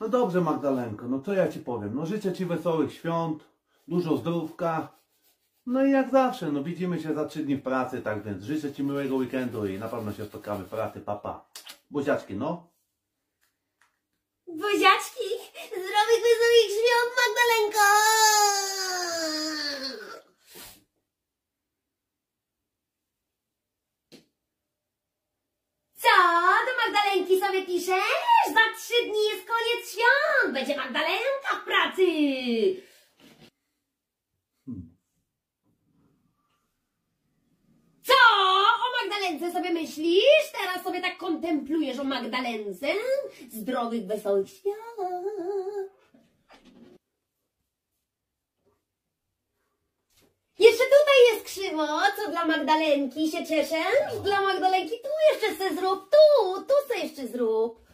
No dobrze Magdalenko, no co ja ci powiem? No życzę ci wesołych świąt, dużo zdrówka. No i jak zawsze, no widzimy się za trzy dni w pracy, tak więc życzę ci miłego weekendu i na pewno się spotkamy w pracy, papa. Buziaczki, no. Buziaczki, zdrowych, wesołych świąt, Magdalenko! Co, do Magdalenki sobie piszesz? Za trzy dni jest koniec świąt, będzie Magdalenka w pracy! Co? O Magdalence sobie myślisz? Teraz sobie tak kontemplujesz o Magdalence? Zdrowych, wesołych świąt! Jeszcze tutaj jest krzywo, co dla Magdalenki się cieszę? Dla Magdalenki tu jeszcze se zrób, tu, tu se jeszcze zrób.